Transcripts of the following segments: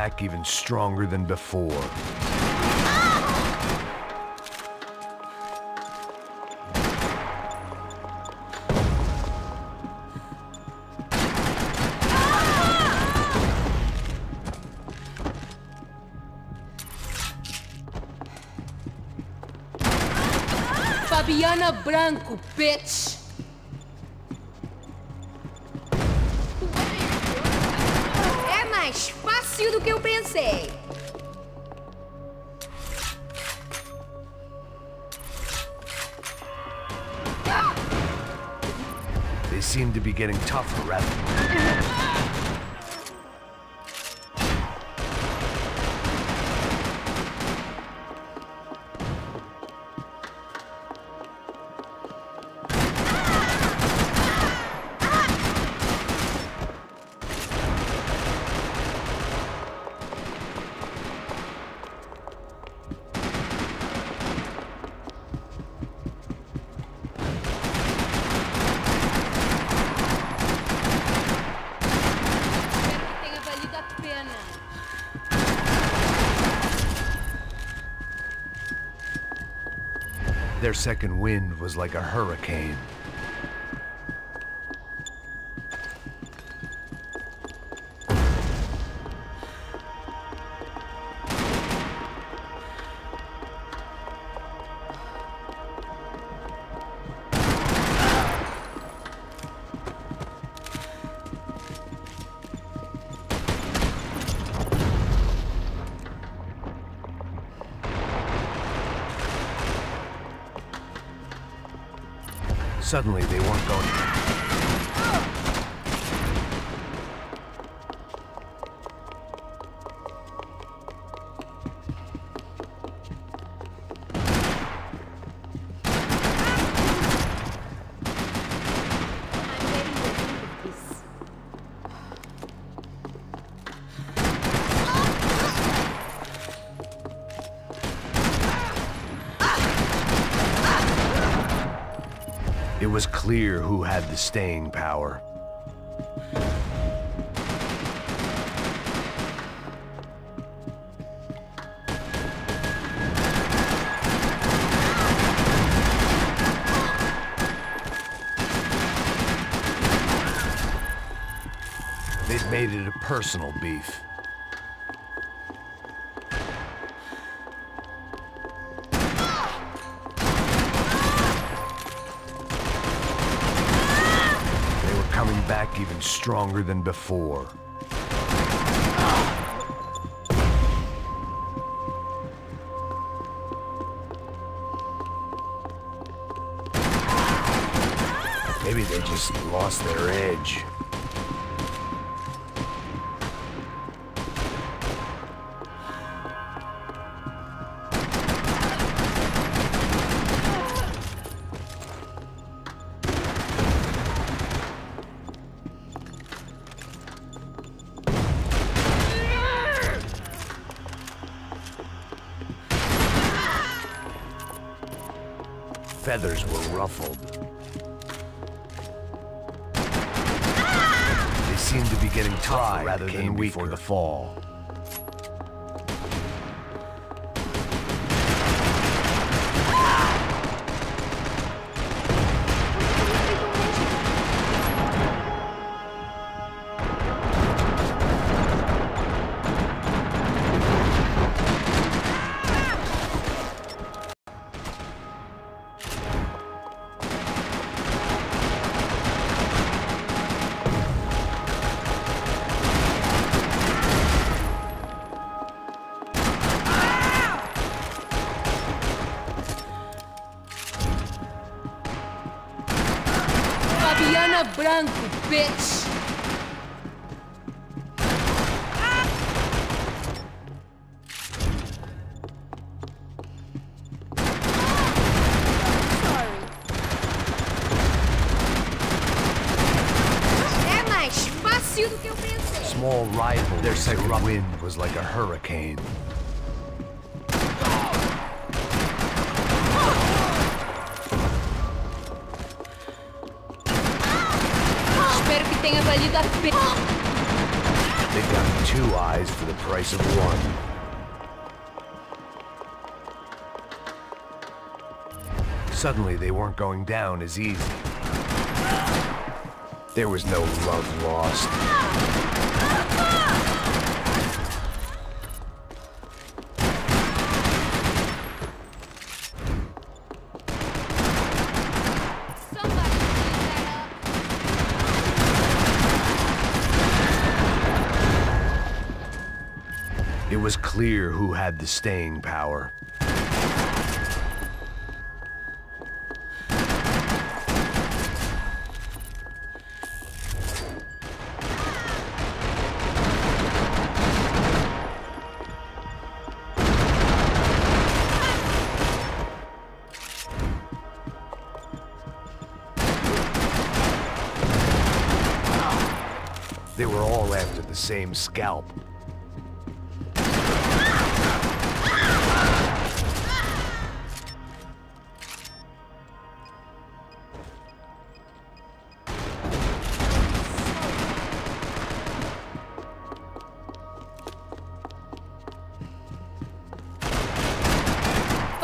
back even stronger than before. Fabiana Branco, bitch! Do que eu pensei. They seem to be getting tougher rather Their second wind was like a hurricane. Suddenly, they weren't going. It was clear who had the staying power. They'd made it a personal beef. Coming back even stronger than before. Maybe they just lost their edge. Feathers were ruffled. They seemed to be getting tougher rather than weaker. before the fall. Branco, bitch! É mais fácil do que eu pensei. Small rival, their second wind was like a hurricane. Tenha valido. They got two eyes for the price of one. Suddenly, they weren't going down as easy. There was no love lost. It was clear who had the staying power. They were all after the same scalp.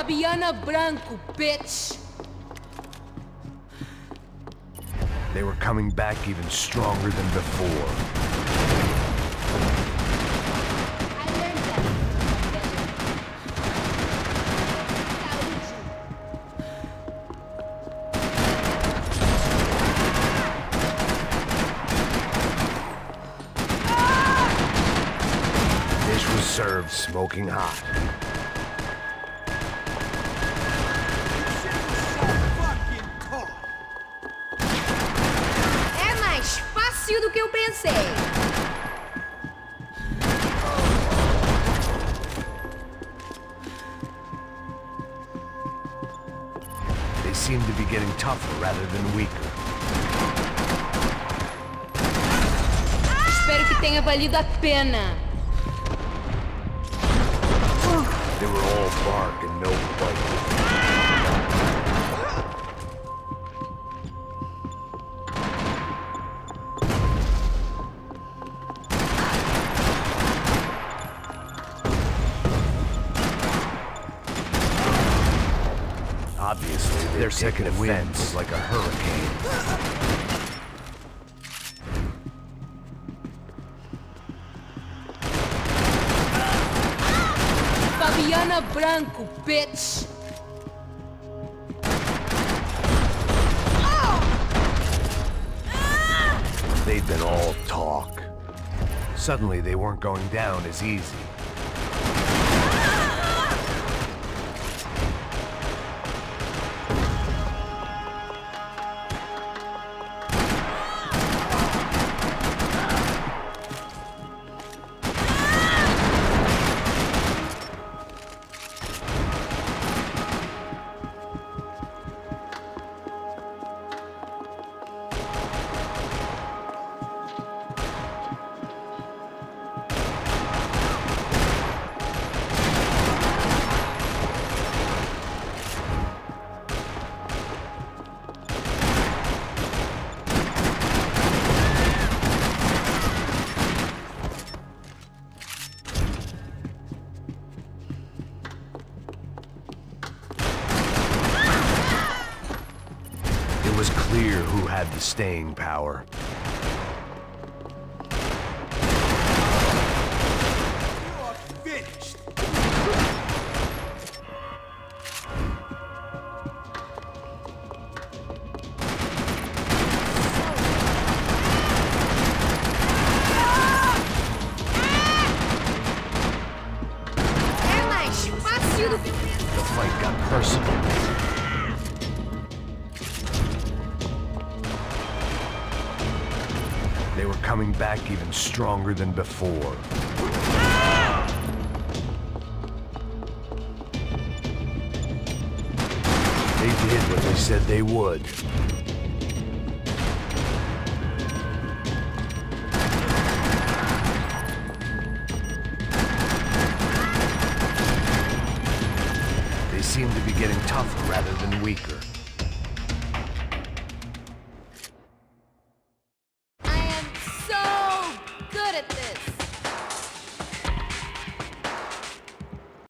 Fabiana Branco, bitch. They were coming back even stronger than before. Served smoking hot. Tougher rather than weaker. Espero que tenha valido a pena. They were all bark and no bite. Their second wind was like a hurricane. Fabiana Branco, bitch. They'd been all talk. Suddenly, they weren't going down as easy. Who had the staying power. They were coming back even stronger than before. They did what they said they would. They seemed to be getting tougher rather than weaker.